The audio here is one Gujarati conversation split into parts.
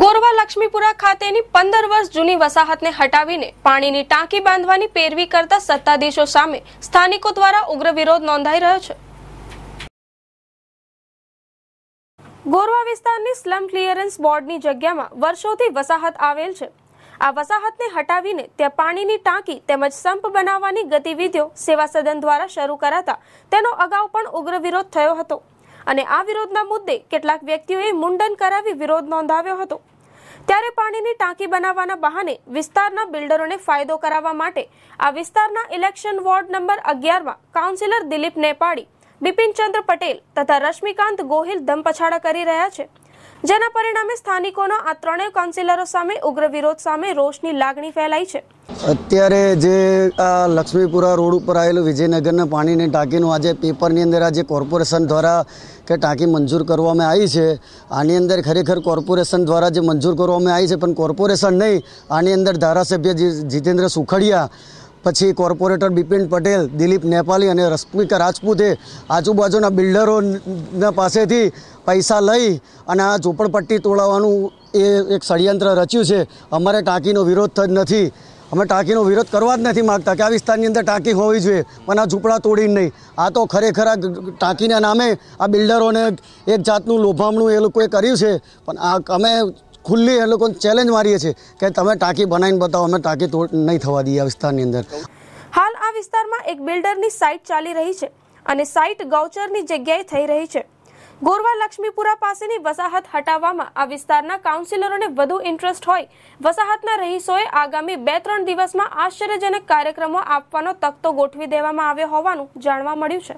ગોરવા લક્ષ્મીપુરા ખાતેની પંદર વર્ષ જૂની વસાહતને હટાવીને પાણીની ટાંકી બાંધવાની પેરવી કરતા સત્તાધીશો સામે સ્થાનિકો દ્વારા ઉગ્ર વિરોધ નોંધાઈ રહ્યો છે. ગોરવા વિસ્તારની સ્લમ ક્લિયરન્સ બોર્ડની જગ્યામાં વર્ષોથી વસાહત આવેલ છે. આ વસાહતને હટાવીને ત્યાં પાણીની ટાંકી તેમજ સંપ બનાવવાની ગતિવિધિઓ સેવા સદન દ્વારા શરૂ કરાતા તેનો અગાઉ પણ ઉગ્ર વિરોધ થયો હતો. અને આ વિરોધના મુદ્દે કેટલાક વ્યક્તિઓએ મુંડન કરાવી વિરોધ નોંધાવ્યો હતો. ત્યારે પાણીની ટાંકી બનાવવાના બહાને વિસ્તારના બિલ્ડરોને ફાયદો કરાવવા માટે આ વિસ્તારના ઇલેક્શન વોર્ડ નંબર અગિયારમાં કાઉન્સિલર દિલીપ નેપાળી, બિપિનચંદ્ર પટેલ તથા રશ્મિકાંત ગોહિલ ધમપછાડા કરી રહ્યા છે. જેના પરિણામે સ્થાનિકોના આ ત્રણેય કાઉન્સિલરો સામે ઉગ્ર વિરોધ સામે રોષની લાગણી ફેલાઈ છે. અત્યારે જે આ લક્ષ્મીપુરા રોડ ઉપર આવેલું વિજયનગરના પાણીની ટાંકીનું આજે પેપરની અંદર આજે કોર્પોરેશન દ્વારા કે ટાંકી મંજૂર કરવામાં આવી છે. આની અંદર ખરેખર કોર્પોરેશન દ્વારા જે મંજૂર કરવામાં આવી છે, પણ કોર્પોરેશન નહીં, આની અંદર ધારાસભ્ય જીતેન્દ્ર સુખડિયા પછી કોર્પોરેટર બિપિન પટેલ, દિલીપ નેપાલી અને રશ્મિકા રાજપૂતે આજુબાજુના બિલ્ડરોના પાસેથી પૈસા લઈ અને આ ઝૂંપડપટ્ટી તોડાવવાનું એ એક ષડયંત્ર રચ્યું છે. અમારે ટાંકીનો વિરોધ જ નથી. અમે ટાંકીનો વિરોધ કરવા જ નથી માગતા કે આ વિસ્તારની અંદર ટાંકી હોવી જોઈએ. પણ આ ઝૂંપડા તોડીને નહીં. આ તો ખરેખર આ ટાંકીના નામે આ બિલ્ડરોને એક જાતનું લોભામણું એ લોકોએ કર્યું છે. પણ આ અમે ખુલ્લી એ લોકોને ચેલેન્જ મારીએ છીએ કે તમે ટાંકી બનાવીને બતાવો, અમે ટાંકી તોડ નહીં થવા દઈએ આ વિસ્તારની અંદર. હાલ આ વિસ્તારમાં એક બિલ્ડરની સાઇટ ચાલી રહી છે અને સાઇટ ગૌચરની જગ્યાએ થઈ રહી છે. ગોરવા લક્ષ્મીપુરા પાસેની વસાહત હટાવવામાં આ વિસ્તારના કાઉન્સિલરોને વધુ ઇન્ટરેસ્ટ હોય, વસાહતના રહીશોએ આગામી બે ત્રણ દિવસમાં આશ્ચર્યજનક કાર્યક્રમો આપવાનો તકતો ગોઠવી દેવામાં આવ્યો હોવાનું જાણવા મળ્યું છે.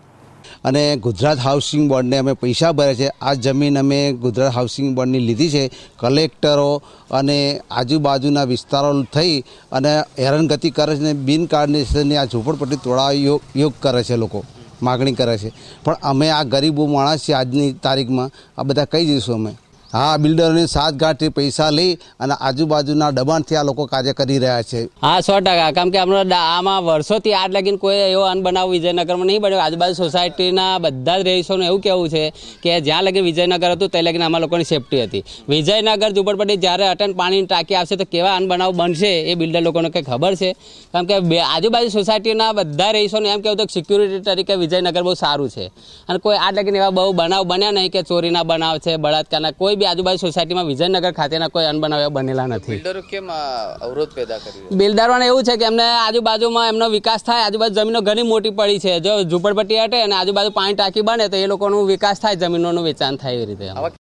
અને ગુજરાત હાઉસિંગ બોર્ડને અમે પૈસા ભરે છે. આ જમીન અમે ગુજરાત હાઉસિંગ બોર્ડની લીધી છે. કલેક્ટરો અને આજુબાજુના વિસ્તારો થઈ અને હેરાનગતિ કરે છે અને બિનકાયદેસરની આ ઝૂંપડપટ્ટી તોડાવવા યોગ યોગ કરે છે લોકો. માગણી કરે છે. પણ અમે આ ગરીબો માણસ છે આજની તારીખમાં. આ બધા કહી દઈશું અમે? હા, બિલ્ડરોની સાતગાંઠથી પૈસા લઈ અને આજુબાજુના દબાણથી આ લોકો કાર્ય કરી રહ્યા છે. હા, સો ટકા. કેમ કે આપણે આમાં વર્ષોથી આજ લગીને કોઈ એવો અનબનાવ વિજયનગરમાં નહીં બન્યો. આજુબાજુ સોસાયટીના બધા જ રહીશોનું એવું કહેવું છે કે જ્યાં લગી વિજયનગર હતું તે લગીને આમાં લોકોની સેફટી હતી. વિજયનગર, ઝુંપડપટ્ટી જ્યારે અટન પાણીની ટાંકી આવશે તો કેવા અનબનાવ બનશે એ બિલ્ડર લોકોને કંઈ ખબર છે? કેમ કે આજુબાજુ સોસાયટીના બધા રહીશોને એમ કહેવું તો સિક્યુરિટી તરીકે વિજયનગર બહુ સારું છે. અને કોઈ આજ લગીને એવા બહુ બનાવ બન્યા નહીં કે ચોરીના બનાવ છે, બળાત્કારના, કોઈ બી આજુબાજુ સોસાયટીમાં વિજયનગર ખાતેના કોઈ અનબનાવ એવા બનેલા નથી. બિલ્ડરો કેમ અવરોધ પેદા કરી બિલ્ડરોને એવું છે કે એમને આજુબાજુમાં એમનો વિકાસ થાય આજુબાજુ જમીનો ઘણી મોટી પડી છે. જો ઝૂંપડપટ્ટી હટે અને આજુબાજુ પાણી ટાંકી બને તો એ લોકોનો વિકાસ થાય જમીનોનું વેચાણ થાય એવી રીતે.